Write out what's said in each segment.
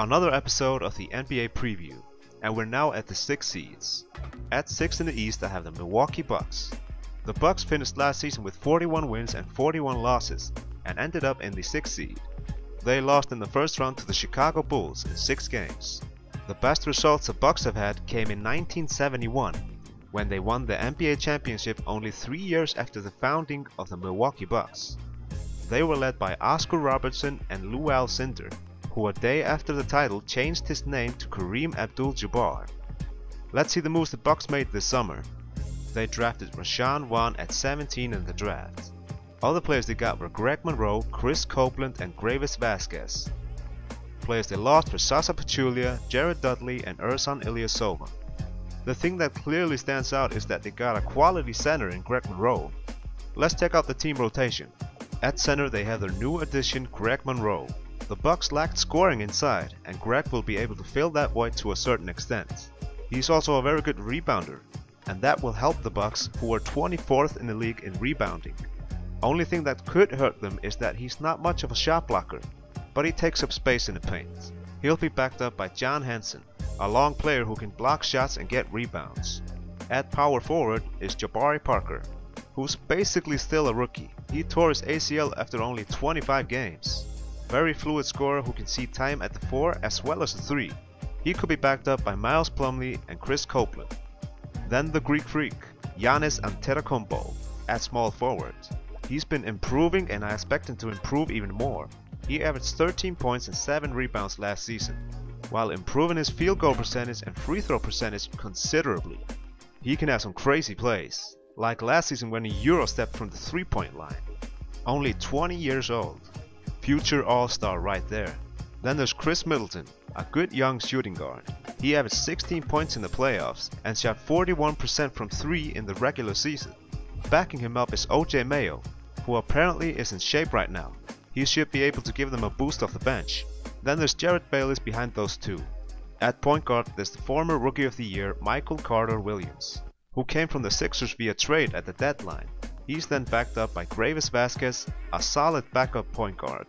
Another episode of the NBA preview, and we're now at the 6 seeds. At 6 in the East I have the Milwaukee Bucks. The Bucks finished last season with 41 wins and 41 losses, and ended up in the 6th seed. They lost in the first round to the Chicago Bulls in 6 games. The best results the Bucks have had came in 1971, when they won the NBA championship only 3 years after the founding of the Milwaukee Bucks. They were led by Oscar Robertson and Lou Alcindor, who a day after the title changed his name to Kareem Abdul-Jabbar. Let's see the moves the Bucks made this summer. They drafted Rashad Vaughn at 17 in the draft. Other players they got were Greg Monroe, Chris Copeland, and Greivis Vasquez. Players they lost were Zaza Pachulia, Jared Dudley, and Ersan Ilyasova. The thing that clearly stands out is that they got a quality center in Greg Monroe. Let's check out the team rotation. At center they have their new addition Greg Monroe. The Bucks lacked scoring inside, and Greg will be able to fill that void to a certain extent. He's also a very good rebounder, and that will help the Bucks, who are 24th in the league in rebounding. Only thing that could hurt them is that he's not much of a shot blocker, but he takes up space in the paint. He'll be backed up by John Henson, a long player who can block shots and get rebounds. At power forward is Jabari Parker, who's basically still a rookie. He tore his ACL after only 25 games. Very fluid scorer who can see time at the 4 as well as the 3. He could be backed up by Miles Plumlee and Chris Copeland. Then the Greek freak, Giannis Antetokounmpo, at small forward. He's been improving and I expect him to improve even more. He averaged 13 points and 7 rebounds last season, while improving his field goal percentage and free throw percentage considerably. He can have some crazy plays, like last season when he euro stepped from the 3 point line. Only 20 years old. Future all-star right there. Then there's Khris Middleton, a good young shooting guard. He averaged 16 points in the playoffs and shot 41% from 3 in the regular season. Backing him up is OJ Mayo, who apparently is in shape right now. He should be able to give them a boost off the bench. Then there's Jerryd Bayless behind those two. At point guard there's the former Rookie of the Year Michael Carter Williams, who came from the Sixers via trade at the deadline. He's then backed up by Greivis Vasquez, a solid backup point guard.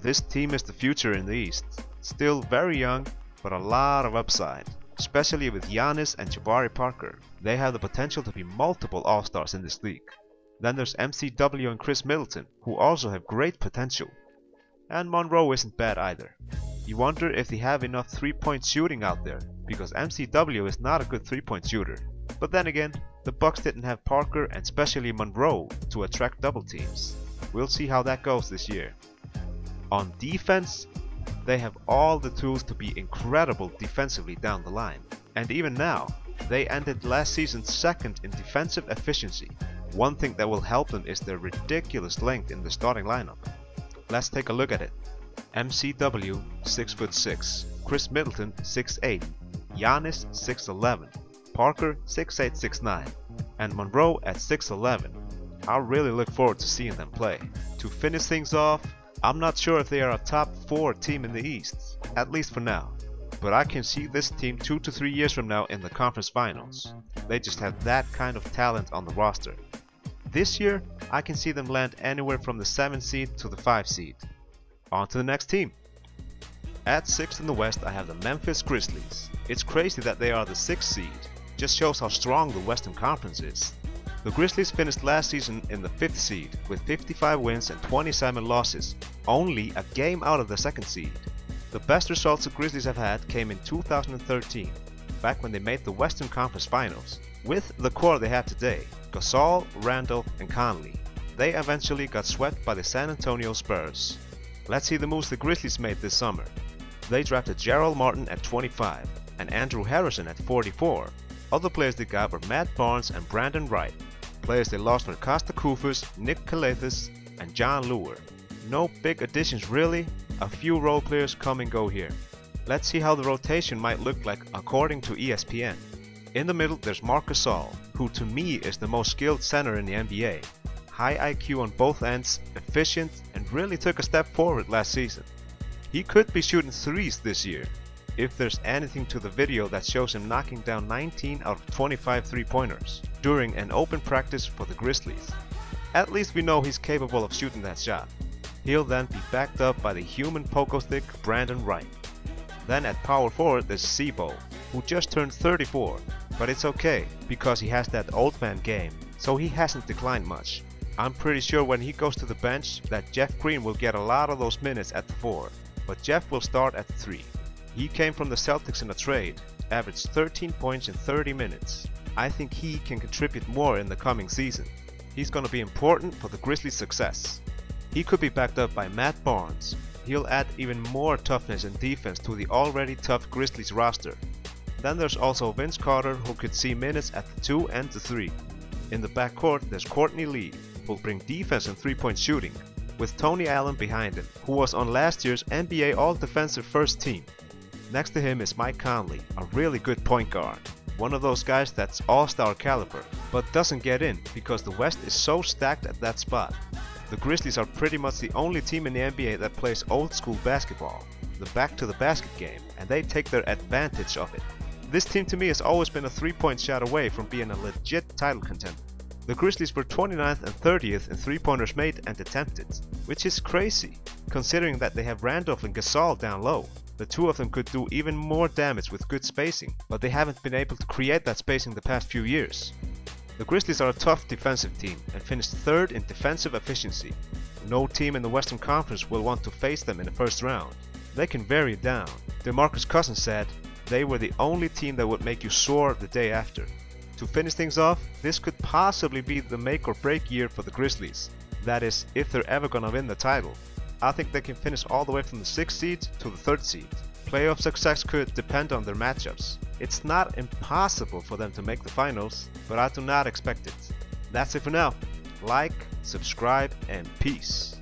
This team is the future in the East. Still very young, but a lot of upside. Especially with Giannis and Jabari Parker. They have the potential to be multiple All-Stars in this league. Then there's MCW and Khris Middleton, who also have great potential. And Monroe isn't bad either. You wonder if they have enough 3-point shooting out there, because MCW is not a good 3-point shooter. But then again, the Bucks didn't have Parker and especially Monroe to attract double teams. We'll see how that goes this year. On defense, they have all the tools to be incredible defensively down the line. And even now, they ended last season second in defensive efficiency. One thing that will help them is their ridiculous length in the starting lineup. Let's take a look at it. MCW 6'6", Khris Middleton 6'8", Giannis 6'11", Parker 6'8", 6'9", and Monroe at 6'11". I really look forward to seeing them play. To finish things off, I'm not sure if they are a top 4 team in the East, at least for now. But I can see this team 2 to 3 years from now in the conference finals. They just have that kind of talent on the roster. This year, I can see them land anywhere from the 7 seed to the 5 seed. On to the next team. At 6 in the West I have the Memphis Grizzlies. It's crazy that they are the 6th seed, just shows how strong the Western Conference is. The Grizzlies finished last season in the 5th seed with 55 wins and 27 losses, only a game out of the 2nd seed. The best results the Grizzlies have had came in 2013, back when they made the Western Conference Finals, with the core they have today, Gasol, Randolph, and Conley. They eventually got swept by the San Antonio Spurs. Let's see the moves the Grizzlies made this summer. They drafted Jarell Martin at 25 and Andrew Harrison at 44. Other players they got were Matt Barnes and Brandan Wright. Players they lost were Kosta Koufos, Nick Calathes, and Jon Leuer. No big additions really, a few role players come and go here. Let's see how the rotation might look like according to ESPN. In the middle there's Marc Gasol, who to me is the most skilled center in the NBA. High IQ on both ends, efficient, and really took a step forward last season. He could be shooting threes this year, if there's anything to the video that shows him knocking down 19 out of 25 three-pointers during an open practice for the Grizzlies. At least we know he's capable of shooting that shot. He'll then be backed up by the human pogo stick Brandan Wright. Then at power forward there's Z-Bo, who just turned 34, but it's okay because he has that old man game, so he hasn't declined much. I'm pretty sure when he goes to the bench that Jeff Green will get a lot of those minutes at the 4, but Jeff will start at the 3. He came from the Celtics in a trade, averaged 13 points in 30 minutes. I think he can contribute more in the coming season. He's gonna be important for the Grizzlies' success. He could be backed up by Matt Barnes. He'll add even more toughness and defense to the already tough Grizzlies roster. Then there's also Vince Carter who could see minutes at the 2 and the 3. In the backcourt there's Courtney Lee, who'll bring defense and three-point shooting, with Tony Allen behind him, who was on last year's NBA All-Defensive First Team. Next to him is Mike Conley, a really good point guard. One of those guys that's all-star caliber, but doesn't get in because the West is so stacked at that spot. The Grizzlies are pretty much the only team in the NBA that plays old school basketball, the back to the basket game, and they take their advantage of it. This team to me has always been a three point shot away from being a legit title contender. The Grizzlies were 29th and 30th in three-pointers made and attempted, which is crazy, considering that they have Randolph and Gasol down low. The two of them could do even more damage with good spacing, but they haven't been able to create that spacing the past few years. The Grizzlies are a tough defensive team and finished third in defensive efficiency. No team in the Western Conference will want to face them in the first round. They can vary down. DeMarcus Cousins said, they were the only team that would make you sore the day after. To finish things off, this could possibly be the make or break year for the Grizzlies. That is, if they're ever gonna win the title. I think they can finish all the way from the 6th seed to the 3rd seed. Playoff success could depend on their matchups. It's not impossible for them to make the finals, but I do not expect it. That's it for now. Like, subscribe, and peace.